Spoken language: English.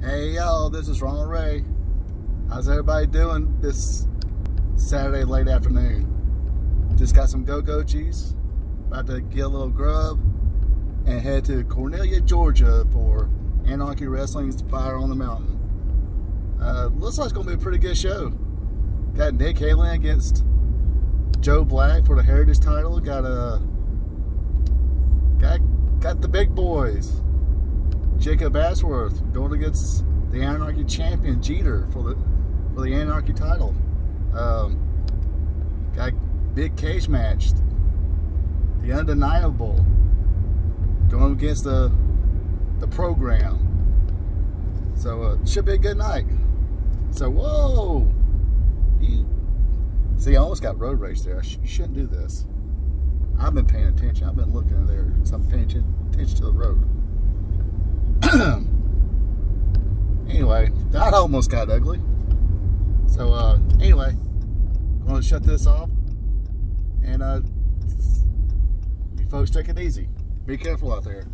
Hey y'all, this is Ronald Ray. How's everybody doing this Saturday late afternoon? Just got some go-go cheese, about to get a little grub, and head to Cornelia, Georgia for Anarchy Wrestling's Fire on the Mountain. Uh, looks like it's gonna be a pretty good show. Got Nick Halen against Joe Black for the Heritage title. Got a uh, got got the big boys. Jacob Ashworth going against the Anarchy champion Jeter for the for the Anarchy title. Um, got big cage match. The undeniable going against the the program. So uh, should be a good night. So whoa, you see, I almost got road rage there. Sh you shouldn't do this. I've been paying attention. I've been looking there. So I'm paying attention to the road. Anyway, that almost got ugly. So, uh, anyway, I'm to shut this off. And, uh, you folks take it easy. Be careful out there.